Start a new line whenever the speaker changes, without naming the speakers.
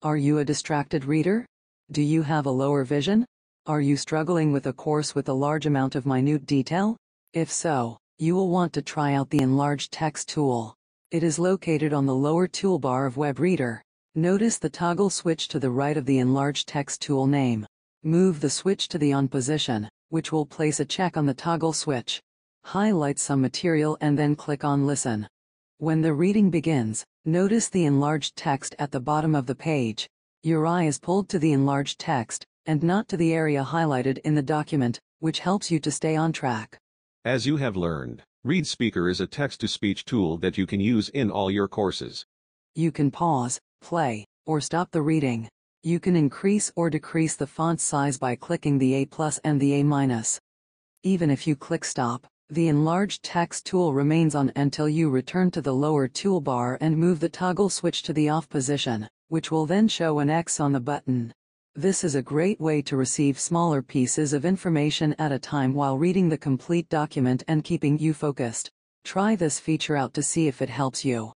Are you a distracted reader? Do you have a lower vision? Are you struggling with a course with a large amount of minute detail? If so, you will want to try out the Enlarged Text tool. It is located on the lower toolbar of WebReader. Notice the toggle switch to the right of the Enlarged Text tool name. Move the switch to the On position, which will place a check on the toggle switch. Highlight some material and then click on Listen. When the reading begins, notice the enlarged text at the bottom of the page. Your eye is pulled to the enlarged text, and not to the area highlighted in the document, which helps you to stay on track.
As you have learned, ReadSpeaker is a text-to-speech tool that you can use in all your courses.
You can pause, play, or stop the reading. You can increase or decrease the font size by clicking the A plus and the A minus. Even if you click stop, the enlarged text tool remains on until you return to the lower toolbar and move the toggle switch to the off position, which will then show an X on the button. This is a great way to receive smaller pieces of information at a time while reading the complete document and keeping you focused. Try this feature out to see if it helps you.